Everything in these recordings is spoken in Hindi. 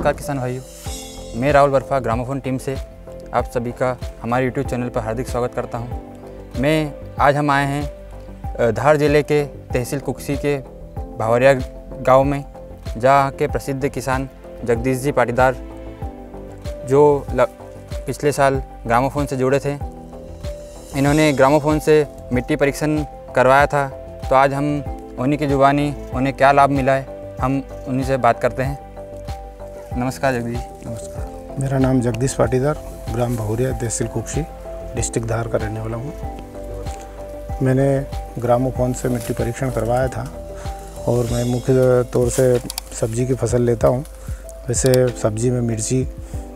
नमस्कार किसान भाइयों। मैं राहुल बर्फा, ग्रामोफोन टीम से आप सभी का हमारे यूट्यूब चैनल पर हार्दिक स्वागत करता हूँ। मैं, आज हम आए हैं धार ज़िले के तहसील कुक्सी के भावरिया गाँव में, जहाँ के प्रसिद्ध किसान जगदीश जी पाटीदार, जो पिछले साल ग्रामोफोन से जुड़े थे। इन्होंने ग्रामोफोन से मिट्टी परीक्षण करवाया था तो आज हम उन्हीं की जुबानी, उन्हें क्या लाभ मिला है, हम उन्हीं से बात करते हैं। नमस्कार जगदीश नमस्कार। मेरा नाम जगदीश पाटीदार ग्राम बहुरिया तहसील कुक्षी डिस्ट्रिक्ट धार का रहने वाला हूँ। मैंने ग्रामोफोन से मिट्टी परीक्षण करवाया था और मैं मुख्य तौर से सब्ज़ी की फ़सल लेता हूँ। वैसे सब्ज़ी में मिर्ची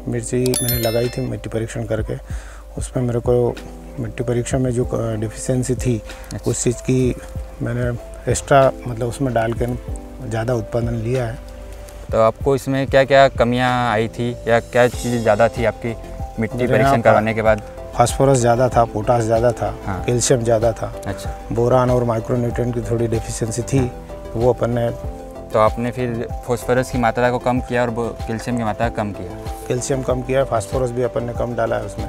मिर्ची मैंने लगाई थी मिट्टी परीक्षण करके। उसमें मेरे को मिट्टी परीक्षण में जो डिफिशेंसी थी अच्छा। उस चीज़ की मैंने एक्स्ट्रा मतलब उसमें डाल कर ज़्यादा उत्पादन लिया है। तो आपको इसमें क्या क्या कमियाँ आई थी या क्या चीज़ ज़्यादा थी आपकी मिट्टी परीक्षण करवाने के बाद? फास्फोरस ज़्यादा था पोटास ज़्यादा था हाँ। कैल्शियम ज़्यादा था। अच्छा। बोरान और माइक्रोन्यूट्रेंट की थोड़ी डिफिशियंसी थी वो अपन ने तो आपने फिर फॉस्फोरस की मात्रा को कम किया और कैल्शियम की मात्रा कम किया? कैल्शियम कम किया फास्फोरस भी अपन ने कम डाला है उसमें।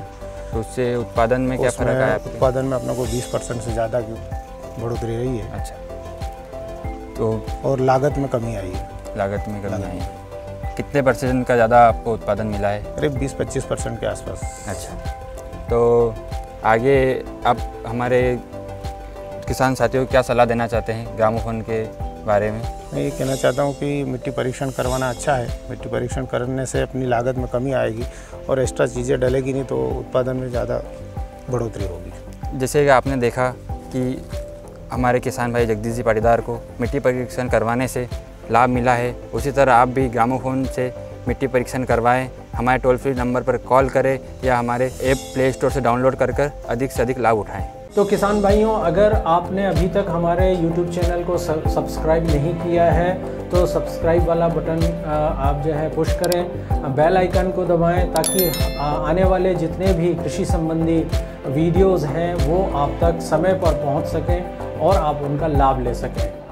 तो उससे उत्पादन में क्या फ़र्क आया उत्पादन में अपने को 20 परसेंट से ज़्यादा की बढ़ोतरी रही है। अच्छा। तो और लागत में कमी आई है। लागत में कमी आई कितने परसेंट का ज़्यादा आपको उत्पादन मिला है? करीब बीस पच्चीस परसेंट के आसपास। अच्छा। तो आगे आप हमारे किसान साथियों को क्या सलाह देना चाहते हैं ग्रामोफोन के बारे में? मैं ये कहना चाहता हूँ कि मिट्टी परीक्षण करवाना अच्छा है। मिट्टी परीक्षण करने से अपनी लागत में कमी आएगी और एक्स्ट्रा चीज़ें डलेगी नहीं तो उत्पादन में ज़्यादा बढ़ोतरी होगी। जैसे कि आपने देखा कि हमारे किसान भाई जगदीश जी पाटीदार को मिट्टी परीक्षण करवाने से लाभ मिला है। उसी तरह आप भी ग्रामोफोन से मिट्टी परीक्षण करवाएँ। हमारे टोल फ्री नंबर पर कॉल करें या हमारे ऐप प्ले स्टोर से डाउनलोड कर कर अधिक से अधिक लाभ उठाएँ। तो किसान भाइयों, अगर आपने अभी तक हमारे YouTube चैनल को सब्सक्राइब नहीं किया है तो सब्सक्राइब वाला बटन आप जो है पुश करें। बेल आइकन को दबाएँ ताकि आने वाले जितने भी कृषि संबंधी वीडियोस हैं, वो आप तक समय पर पहुँच सकें और आप उनका लाभ ले सकें।